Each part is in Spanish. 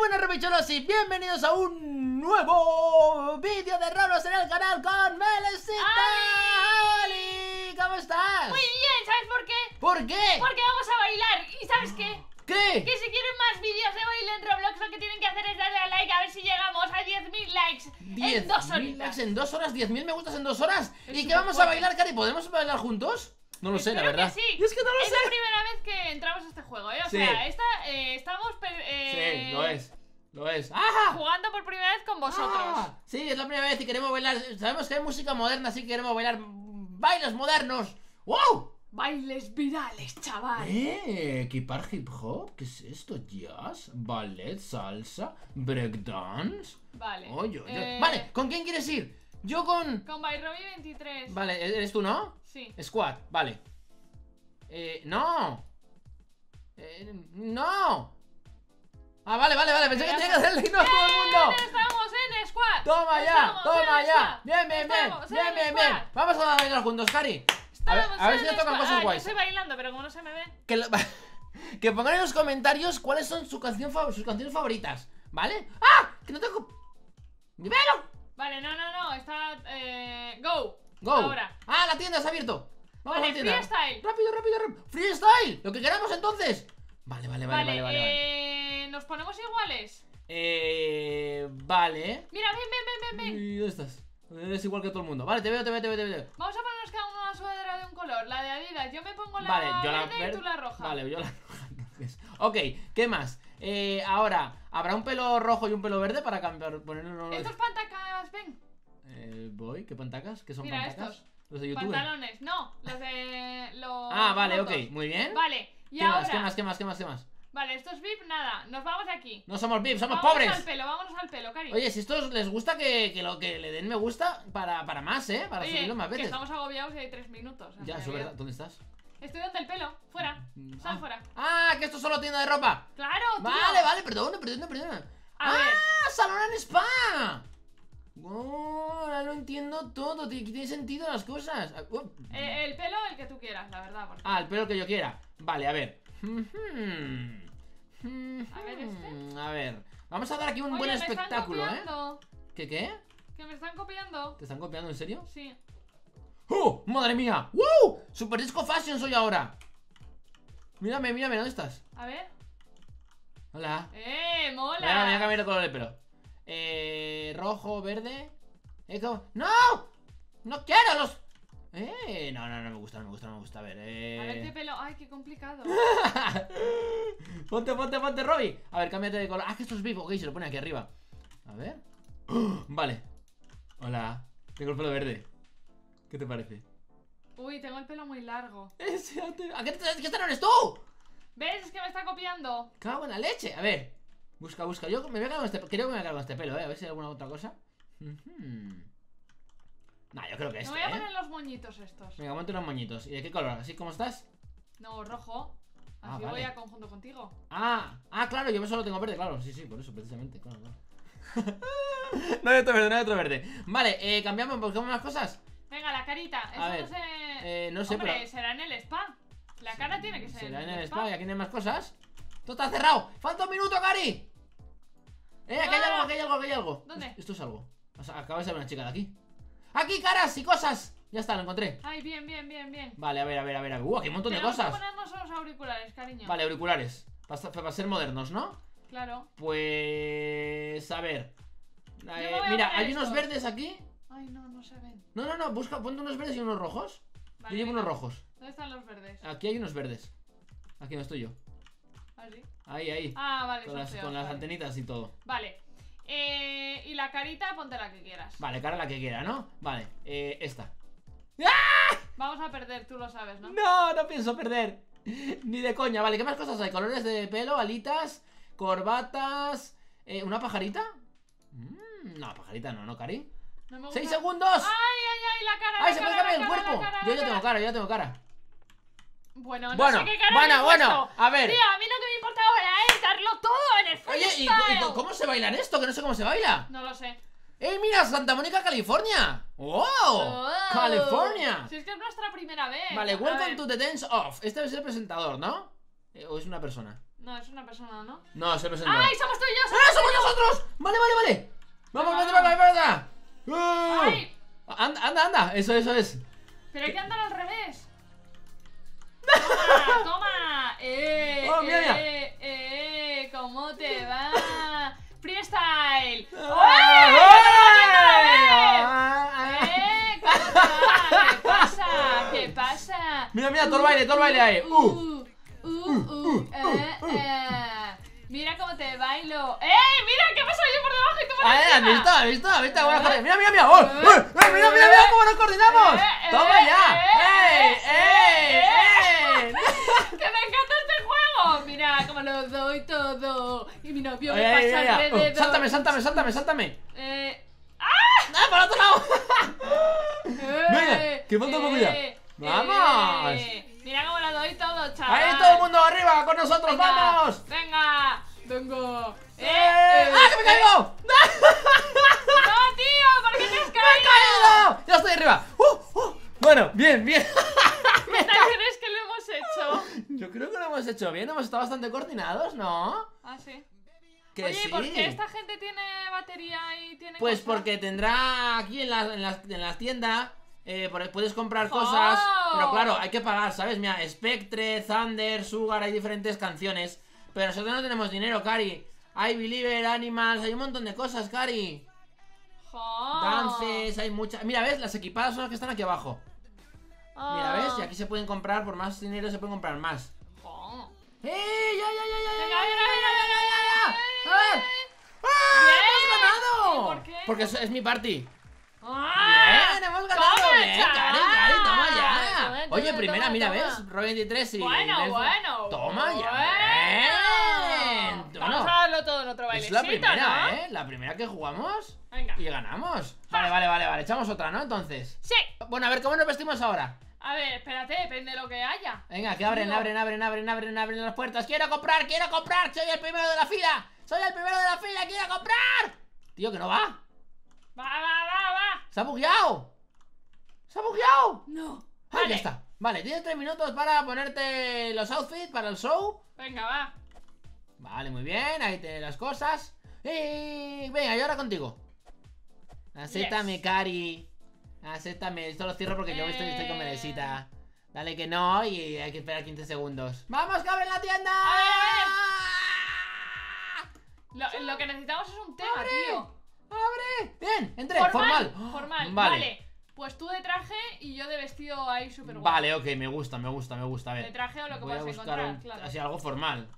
buenas rebicholos y bienvenidos a un nuevo vídeo de Roblox en el canal con Melecita ¡Oli! ¿Cómo estás? Muy bien, ¿sabes por qué? ¿Por qué? Porque vamos a bailar. ¿Y sabes qué? ¿Qué? Que si quieren más vídeos de baile en Roblox, lo que tienen que hacer es darle a like a ver si llegamos a 10.000 likes en dos 10.000 horitas. likes en dos horas, 10.000 me gustas en dos horas Es ¿Y qué vamos a bailar, Cari? ¿Podemos bailar juntos? No lo sé, la verdad que sí. Y es que no lo es sé la primera vez que entramos a este juego, ¿eh? O Sí. sea, esta, eh, estamos Sí, lo es Lo es ¡Ah! jugando por primera vez con vosotros. Ah, sí, es la primera vez y queremos bailar. Sabemos que hay música moderna, así que queremos bailar bailes modernos. ¡Wow! Bailes virales, chaval. ¿Eh? ¿Equipar hip hop? ¿Qué es esto? ¿Jazz? ¿Ballet? ¿Salsa? ¿Breakdance? Vale. Oye, oye. Eh, Vale, ¿con quién quieres ir? Yo con. Con Byroby 23. Vale, eres tú, ¿no? Sí. Squad, vale. Eh, no. Eh, no. Ah, vale, vale, vale. Pensé que tenía que hacerle no a todo el mundo. Bien, Estamos en squad. Toma ya, toma ya. Bien, bien, bien. Bien, en bien, bien. Vamos a bailar juntos, Cari. A ver, a ver si nos tocan cosas Ah, guays. Yo estoy bailando, pero como no se me ve. Que, lo- que pongan en los comentarios cuáles son su canción fav- sus canciones favoritas, ¿vale? ¡Ah! Que no tengo. ¡Mi pelo! Vale, no, no, no. Está. Eh, go. Go. Ahora. Ah, la tienda se ha abierto. Vamos a Vale, la tienda. freestyle. Rápido, rápido, rápido. Freestyle. Lo que queramos entonces. Vale, vale, vale, vale, vale. vale. eh, ¿Nos ponemos iguales? Eh. Vale. Mira, ven, ven, ven, ven, ven. ¿Y dónde estás? Eres igual que todo el mundo. Vale, te veo, te veo, te veo, te veo. Vamos a ponernos cada uno una sudadera de un color. La de Adidas. Yo me pongo la Vale, yo la verde y tú la roja. Vale, yo la roja. entonces. Ok, ¿qué más? Eh, ahora, ¿habrá un pelo rojo y un pelo verde para cambiar? Poner uno... Estos pantacas, ven. Eh, voy, ¿qué pantacas? ¿Qué son Mira pantacas? estos. Los de YouTube. Pantalones. No, los de. Los Ah, vale, ok, muy bien. Vale, y ¿Qué ahora. más? ¿Qué más? ¿Qué más? ¿Qué más? ¿Qué más? Vale, estos VIP, nada. Nos vamos de aquí. No somos VIP, somos vámonos pobres. al pelo, vámonos al pelo, cari. Oye, si estos les gusta que, que lo que le den me gusta para, para más, ¿eh? Para Oye, subirlo más que veces. estamos agobiados y hay tres minutos. Ya, es verdad. ¿Dónde estás? Estoy donde el pelo. Fuera. Sal Ah. fuera. Ah, que esto es solo tienda de ropa. Claro, tío. Vale, vale, perdona, perdona, perdona. A ¡Ah! ver. ¡Salón en spa! Oh, ahora lo entiendo todo, ti- tiene sentido las cosas. Ah, oh. Eh, el pelo, el que tú quieras, la verdad. Porque... Ah, el pelo que yo quiera. Vale, a ver. A ver, este. A ver. Vamos a dar aquí un Oye, buen me están espectáculo, ¿eh? copiando. ¿Qué qué? Que me están copiando. ¿Te están copiando en serio? Sí. ¡Oh! ¡Madre mía! ¡Wow! Super Disco Fashion soy ahora. Mírame, mírame, ¿dónde estás? A ver. Hola. ¡Eh! ¡Mola! Voy a, voy a cambiar el color del pelo. Eh, rojo, verde. Eh, ¿cómo? ¡No! ¡No quiero los! Eh, no, no, no me gusta, no me gusta, no me gusta. A ver, eh. A ver qué pelo. ¡Ay, qué complicado! ponte, ponte, ponte, Robby. A ver, cámbiate de color. Ah, que esto es vivo. Ok, se lo pone aquí arriba. A ver. ¡Oh! Vale. Hola. Tengo el pelo verde. ¿Qué te parece? Uy, tengo el pelo muy largo. Ese, ¿A qué, te, qué no eres tú? ¿Ves? Es que me está copiando. Cago en la leche. A ver. Busca, busca. Yo me voy a cargar con este. Creo que me voy a cargar con este pelo, eh. A ver si hay alguna otra cosa. Ujú. Nah, yo creo que Me este, voy a eh. poner los moñitos estos. Venga, monte unos moñitos. ¿Y de qué color? ¿Así como estás? No, rojo. Ah, Así vale. voy a conjunto contigo. Ah, ah, claro, yo solo tengo verde, claro. Sí, sí, por eso, precisamente. Claro, claro. no hay otro verde, no hay otro verde. Vale, eh, cambiamos, buscamos más cosas. Venga, la carita. Eso A ver, no sé. Eh, no sé, Hombre, pero. será en el spa. La cara tiene que ser ¿Será en el spa y aquí no hay más cosas? ¡Todo está cerrado! ¡Falta un minuto, Cari! ¡Eh, aquí hay Ah. algo, aquí hay algo, aquí hay algo! ¿Dónde? Esto, esto es algo. O sea, acaba de salir una chica de aquí. ¡Aquí, caras y cosas! Ya está, lo encontré. Ay, bien, bien, bien, bien. Vale, a ver, a ver, a ver. a ver. ¡Uh, aquí hay un montón de Tenemos que cosas! ponernos los auriculares, cariño. Vale, auriculares. Para, para ser modernos, ¿no? Claro. Pues. A ver. Eh, mira, hay unos verdes aquí. Ay, no, no se ven. No, no, no, busca, ponte unos verdes y unos rojos. Vale, yo llevo unos rojos. ¿Dónde están los verdes? Aquí hay unos verdes. Aquí no estoy yo. ¿Así? Ahí, ahí. Ah, vale, con las, feos, con las antenitas y todo. Vale. Eh, la carita, ponte la que quieras. Vale, cara la que quiera, ¿no? Vale, eh, esta. Vamos a perder, tú lo sabes, ¿no? No, no pienso perder. Ni de coña. Vale, ¿qué más cosas hay? Colores de pelo, alitas, corbatas. Eh, ¿Una pajarita? Mm, no, pajarita no, ¿no, Cari? No me gusta. ¡Seis segundos! ¡Ay, ay, ay! La cara. ¡Ay, la se puede cara, cambiar la el cuerpo! cara, Yo ya tengo cara. yo ya tengo cara. Bueno, no Bueno, sé qué cara bueno, bueno, puesto. a ver. Tío, a mí lo que me importa ahora es darlo Oye, ¿y, cómo se baila en esto? Que no sé cómo se baila. No lo sé. ¡Eh, mira! Santa Mónica, California. ¡Wow! Oh. ¡California! Si es que es nuestra primera vez. Vale, welcome to the dance off. Este es el presentador, ¿no? Eh, ¿O es una persona? No, es una persona, ¿no? No, es el presentador. ¡Ay, somos tú y yo! ¡Ah, somos Vale, vale, vale. Vamos, para acá. ¡Uh! ¡Ay! Anda, anda, anda. Eso, eso es. Pero hay que andar al revés. Toma, toma. Eh, Oh, mira, mira. eh, eh, ¿cómo te va? Freestyle. ¡Oye! ¡Eh! ¿Qué pasa? ¿Qué pasa? Mira, mira, todo el baile, todo el baile ahí. Uh. Uh, uh, uh, eh, eh. Mira cómo te bailo. ¡Eh! Mira qué pasa yo por debajo y tú por Ah, ¿Has encima. visto? ¿Has visto? ¿Has visto? Buena Mira, mira, mira. ¡Oh! ¡Eh! ¡Eh! Mira, mira, mira cómo nos coordinamos. Eh, eh, ¡Toma ya! eh, ¡Ey! ¡Ey! eh, ¡Ey! ¡Que me encanta! Mira cómo lo doy todo. Y mi novio me pasa alrededor. Oh, Sáltame, sáltame, sáltame, sáltame. Eh, ¡Ah, para otro lado! eh, Venga, que falta ya. eh, ¡Vamos! eh. Mira cómo lo doy todo, chaval. ¡Ahí todo el mundo arriba! ¡Con nosotros! ¡Vamos! Venga, venga. ¡Eh! ¡Ah, que me caigo! ¡No, tío! ¿Por qué te has ¡Me he caído? caído! ¡Ya estoy arriba! ¡Uh! ¡Uh! Bueno, bien, bien. ¿Qué tal crees que lo hemos hecho? Yo creo que lo hemos hecho bien. Hemos estado bastante coordinados, ¿no? Ah, sí. Que Oye, sí. ¿por qué esta gente tiene batería y tiene Pues cosas? porque tendrá aquí en las en las, en las tiendas. eh, puedes comprar ¡Oh! cosas, pero claro, hay que pagar, ¿sabes? Mira, Spectre, Thunder, Sugar, hay diferentes canciones. Pero nosotros no tenemos dinero, Cari. Hay Believer, Animals, hay un montón de cosas, Cari. Jo. Dances, hay muchas. Mira, ¿ves? Las equipadas son las que están aquí abajo. Mira, ¿ves? Y aquí se pueden comprar, por más dinero se pueden comprar más. ¡Eh! ¡Ya, ya, ya, ya, ya! Ya, ya, ya, ya, ¡A ver! ¡Ah! ¡Hemos ganado! ¿Y por qué? Porque es, es mi party. ¡Ah! Bien, hemos ganado. Toma, Bien. Cari, Cari, toma ya. Oye, primera, mira. ¿ves? Roy 23 y. Bueno, bueno. Toma ya. Bueno. Bien. Vamos a darlo todo en otro es bailecito, la primera, ¿no? ¿eh? La primera que jugamos Venga. y ganamos. Vale, vale, vale, vale. Echamos otra, ¿no? Entonces. Sí. Bueno, a ver, ¿cómo nos vestimos ahora? A ver, espérate, depende de lo que haya. Venga, que abren, abren, abren, abren, abren, abren las puertas. ¡Quiero comprar, quiero comprar! ¡Soy el primero de la fila! ¡Soy el primero de la fila! ¡Quiero comprar! Tío, que no va. Va, va, va, va. ¡Se ha bugueado! ¡Se ha bugueado! No. ¡Ah, Vale. ya está! Vale, tienes tres minutos para ponerte los outfits para el show. Venga, va. Vale, muy bien, ahí tienes las cosas. ¡Y venga, y ahora contigo. Acéptame, Yes. Cari. Acéptame. Esto lo cierro porque yo estoy, estoy con Eh. Meresita. Dale que no y hay que esperar 15 segundos. ¡Vamos, que abren la tienda! Lo, lo que necesitamos es un tema, ¡Abre! tío. ¡Abre! Bien, entré. Formal. Formal. Formal. Vale. Vale. Pues tú de traje y yo de vestido ahí súper guapo. Vale, ok, me gusta, me gusta, me gusta. A ver. De traje o lo que puedas encontrar, un- claro. así algo formal.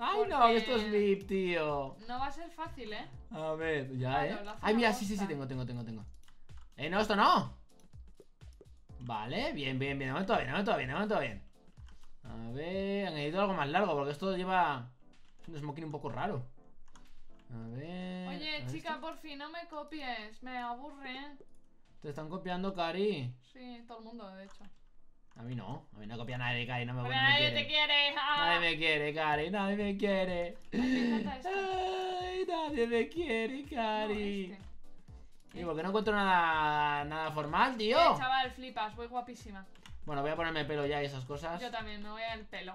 Ay, no, Porque- esto es VIP, tío. No va a ser fácil, ¿eh? A ver, ya, Claro, eh. Ay, mira, sí, sí, sí, tengo, tengo, tengo, tengo. Eh, no, esto no. Vale, bien, bien, bien. De momento bien, de momento bien, de momento bien. A ver, han añadido algo más largo porque esto lleva. Es un smoking un poco raro. A ver. Oye, chica, por fin, no me copies. Me aburre. Te están copiando, Cari. Sí, todo el mundo, de hecho. A mí no, a mí no copia nadie, Cari, no me, Pero no me nadie quiere. te quiere. Nadie me quiere, Cari, nadie me quiere. me encanta esto. Ay, nadie me quiere, No, Cari. este. ¿Y por qué no encuentro nada, nada formal, tío? Eh, chaval, flipas, voy guapísima. Bueno, voy a ponerme pelo ya y esas cosas. Yo también, me voy al pelo.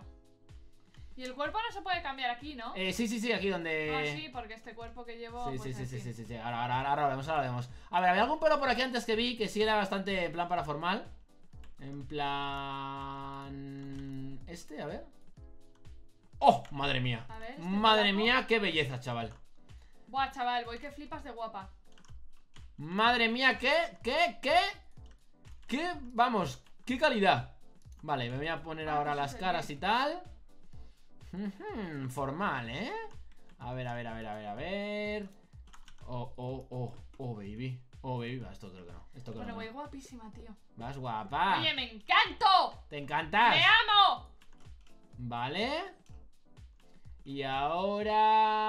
Y el cuerpo no se puede cambiar aquí, ¿no? Eh, sí, sí, sí, aquí donde. Ah, sí, porque este cuerpo que llevo. Sí, pues, sí, sí, sí, sí, sí. Ahora, ahora, ahora, ahora lo vemos, ahora lo vemos. A ver, había algún pelo por aquí antes que vi que sí era bastante en plan para formal. En plan. Este, a ver. ¡Oh! Madre mía. A ver, este Madre mía, qué belleza, chaval. Buah, chaval, voy que flipas de guapa. Madre mía, qué, qué, qué. ¿Qué? Vamos, qué calidad. Vale, me voy a poner Ah, ahora las caras y tal. Formal, ¿eh? A ver, a ver, a ver, a ver, a ver. Oh, oh, oh, oh, baby. Oh, baby. Va, esto creo que no. Esto creo Bueno, que voy no. guapísima, tío. Vas guapa. Oye, me encanto. ¿Te encantas? ¡Me amo! Vale. Y ahora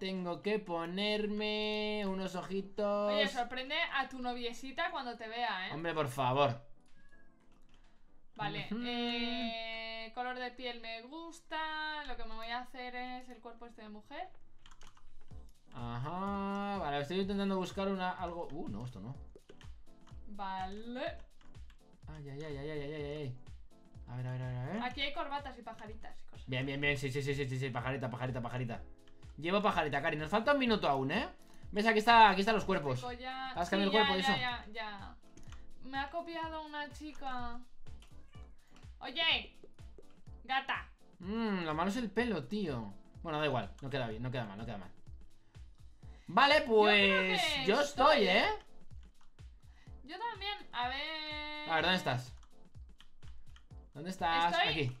tengo que ponerme unos ojitos. Oye, sorprende a tu noviecita cuando te vea, ¿eh? Hombre, por favor. Vale, eh, color de piel me gusta. Lo que me voy a hacer es el cuerpo este de mujer. Ajá. Vale, estoy intentando buscar una algo. Uh, no, esto no. Vale. Ay, ay, ay, ay, ay, ay, ay, ay. A ver, a ver, a ver, a ver. Aquí hay corbatas y pajaritas y cosas. Bien, bien, bien. Sí, sí, sí, sí, sí, sí. Pajarita, pajarita, pajarita. Llevo pajarita, Cari. Nos falta un minuto aún, ¿eh? ¿Ves? Aquí, está, aquí están los cuerpos. Ya. ¿Has Sí, cambiado el ya, cuerpo ya, eso? Ya, ya. Me ha copiado una chica. Oye, gata. Mmm, lo malo es el pelo, tío. Bueno, da igual. No queda bien, no queda mal, no queda mal. Vale, pues... Yo estoy, estoy, ¿eh? Yo también. A ver. A ver, ¿dónde estás? ¿Dónde estás? Estoy- Aquí.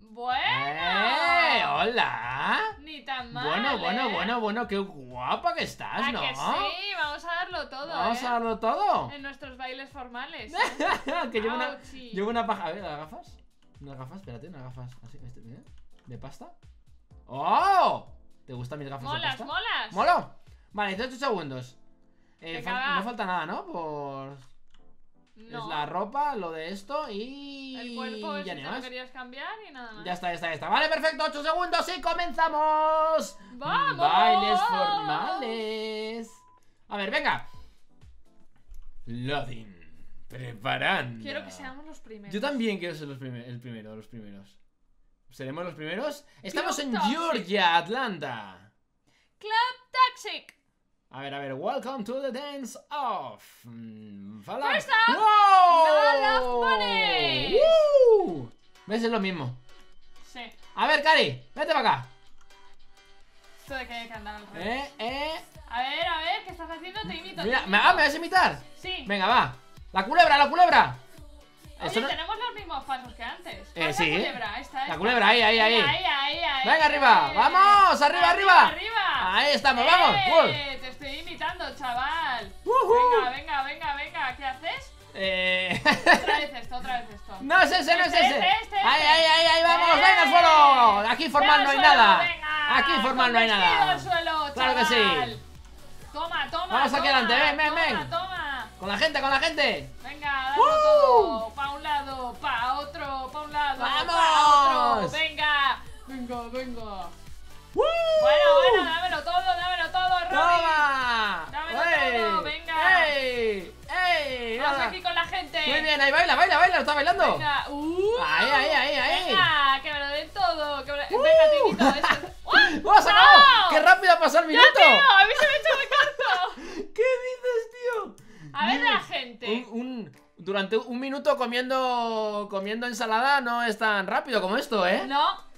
Bueno. ¡Eh! ¡Hola! Tan mal. Bueno, bueno, ¿eh? bueno, bueno, qué guapa que estás, ¿A ¿no? que sí? Vamos a darlo todo. Vamos ¿eh? a darlo todo. En nuestros bailes formales. que llevo una, llevo una paja. A ver, las gafas. Unas gafas, espérate, unas gafas. Así, este, mira. ¿De pasta? ¡Oh! ¿Te gustan mis gafas de Molas, pasta? molas. ¡Molo! Vale, 18 segundos. Eh, fal- no falta nada, ¿no? Por. No. Es la ropa, lo de esto y. El cuerpo es ya si ni te lo más. querías cambiar y nada más. Ya está, ya está, ya está. Vale, perfecto, 8 segundos y comenzamos. ¡Vamos! Bailes formales. A ver, venga. Loading. Preparando. Quiero que seamos los primeros. Yo también quiero ser los primer- el primero, los primeros. ¿Seremos los primeros? Estamos en Toxic. Georgia, Atlanta. Club Toxic. A ver, a ver, welcome to the dance off. Mm, First up, ¡Wow! no love. ¡Woo! ¿Ves? Es lo mismo. Sí. A ver, Cari, vete para acá. Esto de que hay que andar al revés. Eh, eh. A ver, a ver, ¿qué estás haciendo? Te imito. Mira, te ¿me, ah, ¿me vas a imitar? Sí. Venga, va. La culebra, la culebra. Oye, Eso no- tenemos los mismos pasos que antes. Eh, ¿Cuál es sí. La culebra, esta, La esta. culebra, ahí, ahí, ahí. Ahí, ahí, ahí. Venga, arriba. ¡Vamos! ¡Arriba, arriba! arriba! Ahí estamos, vamos. Eh, Te estoy imitando, chaval. Ujú. Venga, venga, venga, venga. ¿Qué haces? Eh... Otra vez esto, otra vez esto. No es ese, no es Este, ese. este, este, Ahí, este. ahí, ahí, ahí, vamos, ¡Eh! venga al suelo. Aquí formal Venga no hay al suelo, nada. venga, Aquí formal no hay vestido nada. al suelo, Claro que sí. chaval. Toma, toma. Vamos aquí toma, adelante, ven, ven, toma, ven. Toma. Con la gente, con la gente. Venga, dalo ¡Uh! todo. Venga, venga. Bueno, bueno, dámelo todo, dámelo todo, Robin. ¡Toma! Dámelo ¡Ey! todo, venga. ¡Ey! ¡Ey! Vamos nada. aquí con la gente. Muy bien, ahí baila, baila, baila, está bailando. Venga, uh, Ahí, ahí, ahí, ahí. Venga, que me lo den todo. Que me lo... Uh. Venga, ¡Uh! ¡Oh! ¡No! ¡Qué rápido ha pasado el ¡Ya, minuto! tío! ¡A mí se me ha hecho muy corto! ¿Qué dices, tío? A ver la gente. Un, un- durante un minuto comiendo comiendo ensalada no es tan rápido como esto, ¿eh? No.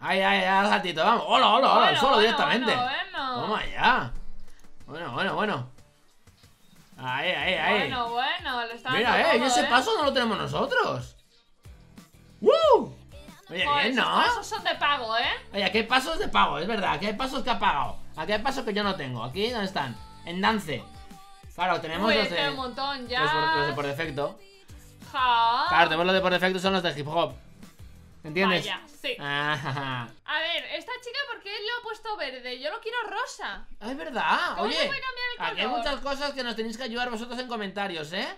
Ay, ay, ay, gatito, vamos. Hola, hola, hola, Bueno, solo bueno, directamente. Bueno, bueno. Toma ya. Bueno, bueno, bueno. Ahí, ahí, ahí. Bueno, bueno, lo está Mira, eh, todo, ese ¿eh? paso no lo tenemos nosotros. ¡Woo! Oye, Joder, bien, esos ¿no? pasos son de pago, ¿eh? Oye, aquí hay pasos de pago, es verdad. Aquí hay pasos que ha pagado. Aquí hay pasos que yo no tengo. Aquí, ¿dónde están? En Dance. Claro, tenemos Uy, los de, un montón ya. los, de por defecto. Ja. Claro, tenemos los de por defecto, son los de hip hop. ¿Entiendes? Vaya, sí. Ah, A ver, esta chica, ¿por qué lo ha puesto verde? Yo lo quiero rosa. es verdad. ¿Cómo Oye, se puede cambiar el aquí hay color? muchas cosas que nos tenéis que ayudar vosotros en comentarios, ¿eh?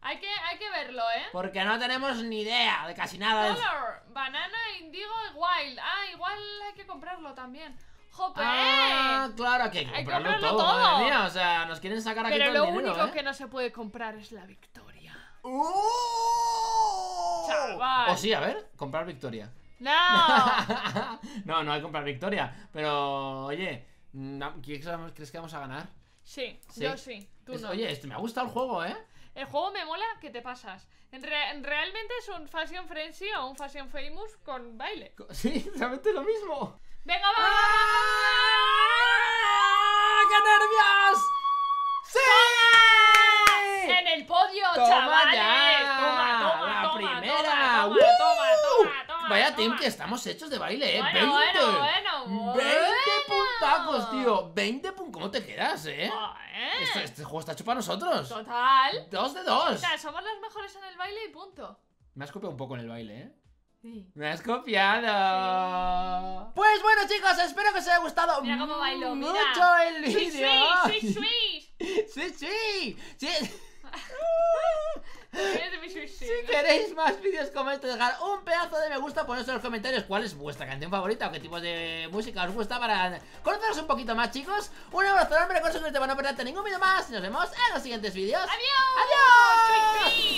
Hay que, hay que verlo, ¿eh? Porque no tenemos ni idea de casi nada. de- Color, banana, indigo y wild. Ah, igual hay que comprarlo también. ¡Jope! Ah, claro, hay que Hay que comprarlo comprarlo todo, todo. madre mía. O sea, nos quieren sacar aquí Pero todo lo el dinero, único ¿eh? que no se puede comprar es la victoria. ¡Oh! Chaval. O sí, a ver, comprar victoria. ¡No! no, no hay que comprar victoria. Pero, oye, na- ¿crees que vamos- a ganar? Sí, Sí. yo sí, tú Es- no. Oye, este me ha gustado el juego, ¿eh? El juego me mola que te pasas. En re- en realmente es un Fashion Frenzy o un Fashion Famous con baile. Sí, realmente lo mismo. ¡Venga, va! ¡Ah! ¡Qué nervios! ¡Sí! En el podio, ¡Toma chavales. ya! Toma, toma, ¡La toma, primera! Toma, toma, toma, toma, toma, Vaya team que estamos hechos de baile, ¿eh? Bueno, 20. bueno, bueno, 20 bueno. puntacos, tío. 20 puntos. ¿Cómo te quedas, eh? Esto- este juego está hecho para nosotros. Total. Dos de O dos. sea, somos los mejores en el baile y punto. Me has copiado un poco en el baile, ¿eh? Sí. Me has copiado. Pues bueno, chicos, espero que os haya gustado Mira cómo bailo, mira. mucho el ¡Sí, vídeo. sí, sí, sí! sí, sí, sí. Si queréis más vídeos como este, dejar un pedazo de me gusta, poneros en los comentarios cuál es vuestra canción favorita o qué tipo de música os gusta para conoceros un poquito más, chicos. Un abrazo enorme, con suscribirte para no perderte ningún vídeo más. Y nos vemos en los siguientes vídeos. ¡Adiós! ¡Adiós! ¡Sí, sí!